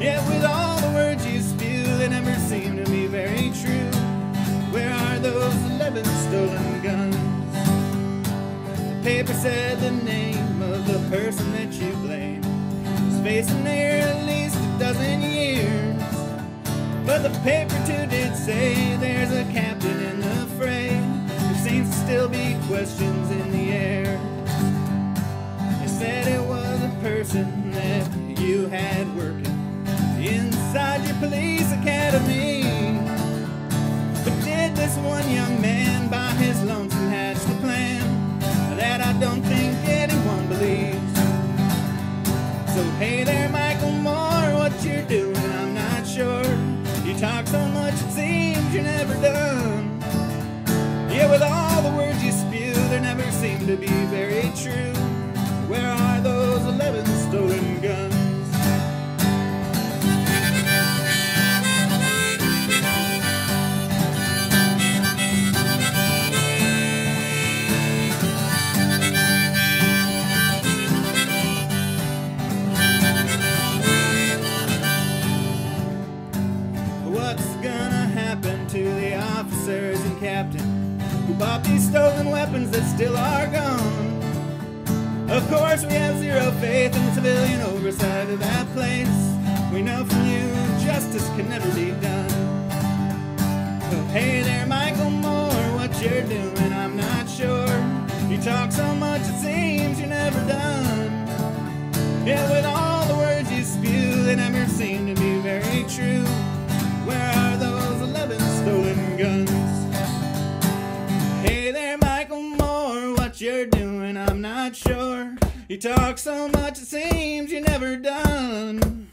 Yet with all the words you spew, they never seem to be very true. Where are those eleven stolen guns? The paper said the name of the person that you blame is facing there at least a dozen years. But the paper too did say there's a captain in the fray. There seems to still be questions in the air. They said it was a person that you had working inside your police academy. But did this one young man by his lonesome hatch the plan that I don't think anyone believes? So hey there, Michel Moore, what you're doing, I'm not sure. You talk so much, it seems you're never done. Yeah, with all the words you spew, they never seem to be very true. Who bought these stolen weapons that still are gone? Of course, we have zero faith in the civilian oversight of that place. We know from you justice can never be done. Hey there, Michel Moore, what you're doing, I'm not sure. You talk so you're doing, I'm not sure. You talk so much, it seems you're never done.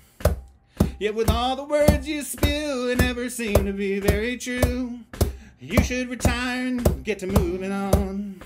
Yet with all the words you spew, they never seem to be very true. You should retire and get to moving on.